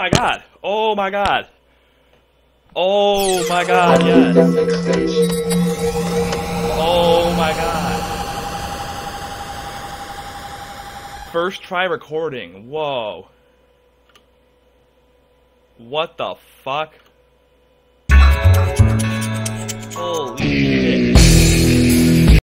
my god. Oh my god. Oh my god, yes. Oh my god. First try recording. Whoa. What the fuck?